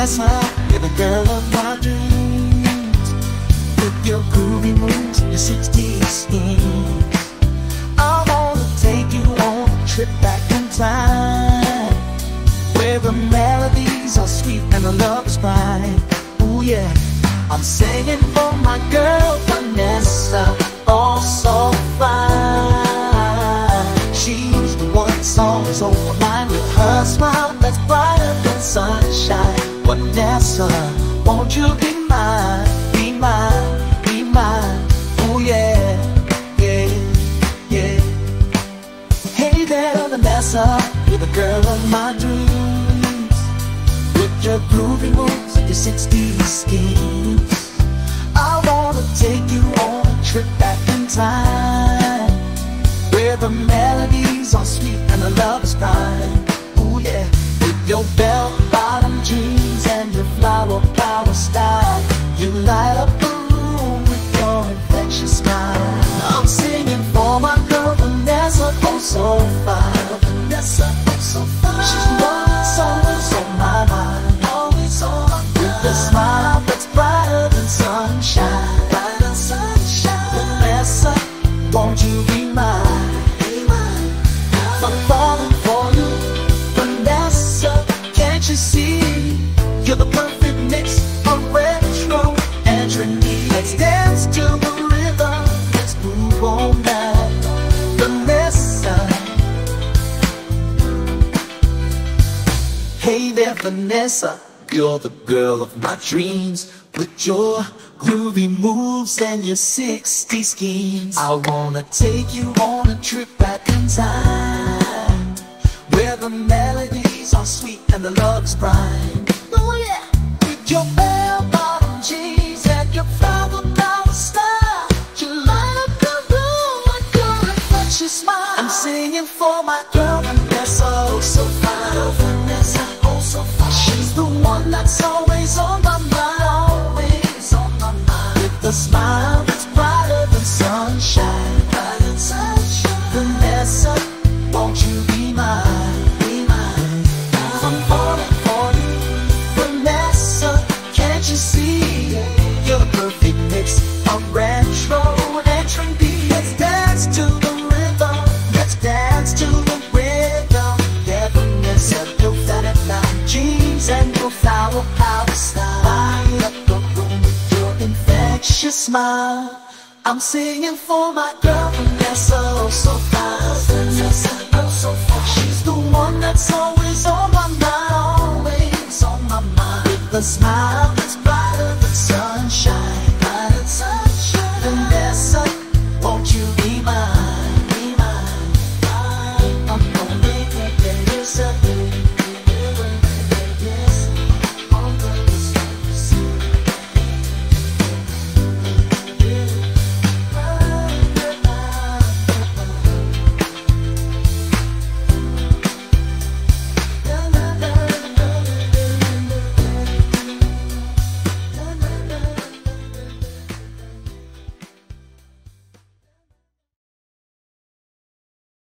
Vanessa, you're the girl of my dreams. With your groovy moves, your 60s schemes. I wanna take you on a trip back in time. Where the melodies are sweet and the love is bright. Ooh yeah, I'm singing for my girl Vanessa, oh so fine. She's the one that's on my mind with her smile that's brighter than sunshine. Vanessa, won't you be mine, be mine, be mine? Oh yeah, yeah, yeah. Hey there, Vanessa, you're the girl of my dreams. With your groovy moves, your 60s schemes. I wanna take you on a trip back in time. Where the melodies are sweet and the love is kind. Oh yeah, with your bell Hey there, Vanessa. You're the girl of my dreams. With your groovy moves and your 60 schemes. I wanna take you on a trip back in time. Where the melodies are sweet and the love's bright. Oh yeah. With your singing for my girl Vanessa, oh so fine. Oh, Vanessa, oh so fine. She's the one that's always on my mind. Always on my mind. With a smile that's brighter than sunshine. Brighter than sunshine. Vanessa, smile. I'm singing for my girl Vanessa, oh so fine. Vanessa, oh so fine. She's the one that's always on my mind, always on my mind. A smile